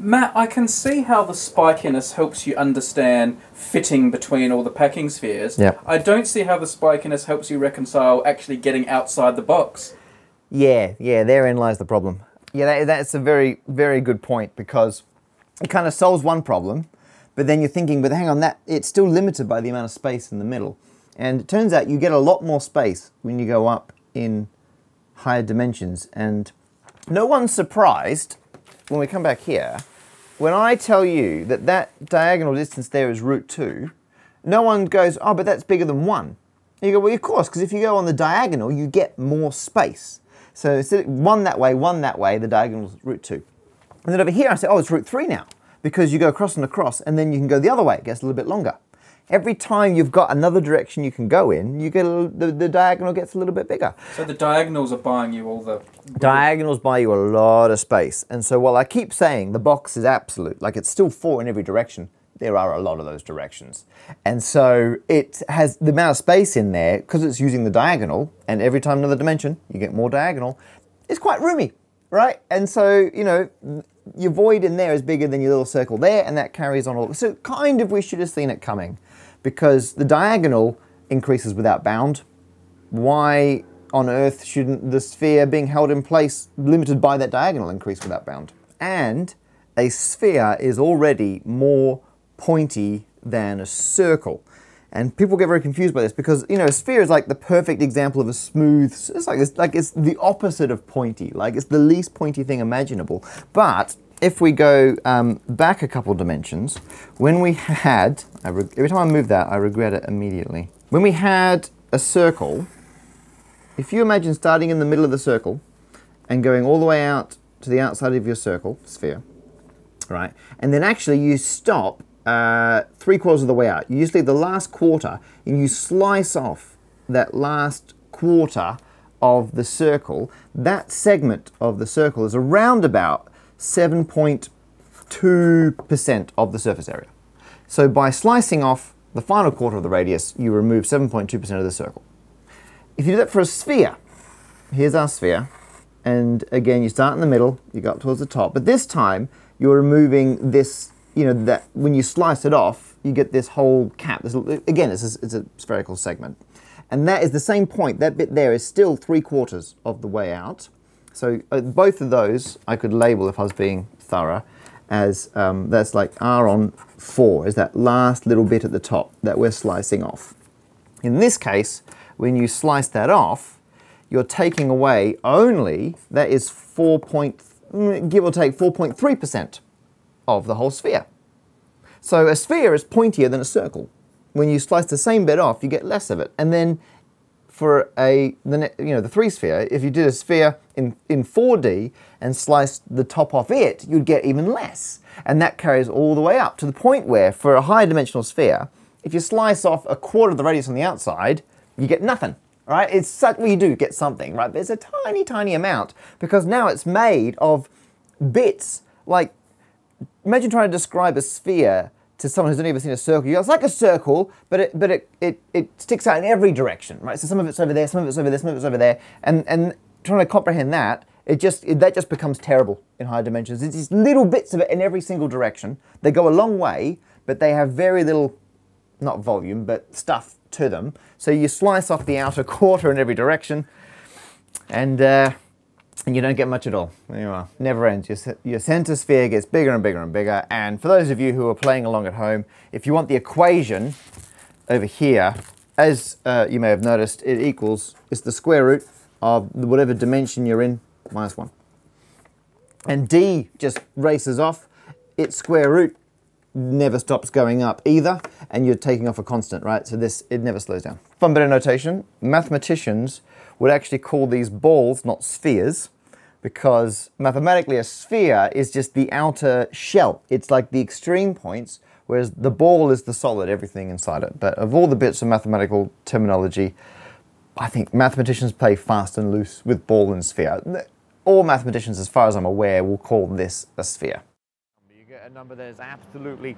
Matt, I can see how the spikiness helps you understand fitting between all the packing spheres. Yeah. I don't see how the spikiness helps you reconcile actually getting outside the box. Yeah, yeah, therein lies the problem. Yeah, that, that's a very, very good point because it kind of solves one problem, but then you're thinking, but hang on, that it's still limited by the amount of space in the middle. And it turns out you get a lot more space when you go up in higher dimensions. And no one's surprised when we come back here, when I tell you that that diagonal distance there is root 2, no one goes, oh, but that's bigger than 1. And you go, well, of course, because if you go on the diagonal, you get more space. So instead one that way, one that way, the diagonal is root 2. And then over here, I say, oh, it's root 3 now, because you go across and across, and then you can go the other way. It gets a little bit longer. Every time you've got another direction you can go in, you get a, the, the diagonal gets a little bit bigger. So the diagonals are buying you all the. Diagonals buy you a lot of space. And so while I keep saying the box is absolute, like it's still four in every direction, there are a lot of those directions. And so it has the amount of space in there, because it's using the diagonal, and every time another dimension, you get more diagonal, it's quite roomy, right? And so, you know, your void in there is bigger than your little circle there, and that carries on all. So kind of we should have seen it coming, because the diagonal increases without bound why on earth shouldn't the sphere being held in place limited by that diagonal increase without bound? And a sphere is already more pointy than a circle. And people get very confused by this because you know a sphere is like the perfect example of a smooth. It's like it's like it's the opposite of pointy. Like it's the least pointy thing imaginable. But if we go um, back a couple dimensions, when we had every time I move that, I regret it immediately. When we had a circle, if you imagine starting in the middle of the circle and going all the way out to the outside of your circle, sphere, right? And then actually you stop uh, three quarters of the way out. You leave the last quarter and you slice off that last quarter of the circle. That segment of the circle is around about 7.2% of the surface area. So by slicing off the final quarter of the radius, you remove 7.2% of the circle. If you do that for a sphere, here's our sphere, and again, you start in the middle, you go up towards the top, but this time you're removing this, you know, that when you slice it off, you get this whole cap. This, again, it's a, it's a spherical segment. And that is the same point. That bit there is still three quarters of the way out. So uh, both of those I could label, if I was being thorough, as um, that's like R on 4, is that last little bit at the top that we're slicing off. In this case, when you slice that off, you're taking away only, that is 4 point, mm, give or take 4.3% of the whole sphere. So a sphere is pointier than a circle. When you slice the same bit off, you get less of it. And then for a the you know the three sphere, if you did a sphere in in 4D and sliced the top off it, you'd get even less. And that carries all the way up to the point where for a higher dimensional sphere, if you slice off a quarter of the radius on the outside, you get nothing. Right? It's such well you do get something, right? There's a tiny, tiny amount because now it's made of bits like imagine trying to describe a sphere to someone who's only ever seen a circle. You go, It's like a circle, but it but it, it, it sticks out in every direction, right? So some of it's over there, some of it's over there, some of it's over there, and and trying to comprehend that, it just it, that just becomes terrible in higher dimensions. It's these little bits of it in every single direction. They go a long way, but they have very little, not volume, but stuff to them. So you slice off the outer quarter in every direction, and. Uh, and you don't get much at all. There you are. Never ends. Your, your center sphere gets bigger and bigger and bigger. And for those of you who are playing along at home, if you want the equation over here, as uh, you may have noticed, it equals, it's the square root of whatever dimension you're in minus 1. And d just races off. Its square root never stops going up either, and you're taking off a constant, right? So this, it never slows down. Fun bit of notation, mathematicians would actually call these balls, not spheres, because mathematically a sphere is just the outer shell. It's like the extreme points, whereas the ball is the solid, everything inside it. But of all the bits of mathematical terminology, I think mathematicians play fast and loose with ball and sphere. All mathematicians, as far as I'm aware, will call this a sphere. Number that is absolutely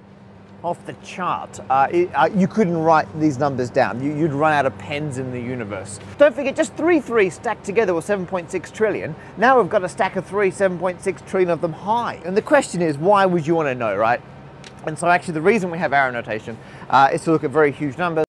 off the chart. Uh, it, uh, you couldn't write these numbers down. You, would run out of pens in the universe. Don't forget, just three three stacked together was 7.6 trillion. Now we've got a stack of three, 7.6 trillion of them high. And the question is, why would you want to know, right? And so actually the reason we have arrow notation uh, is to look at very huge numbers.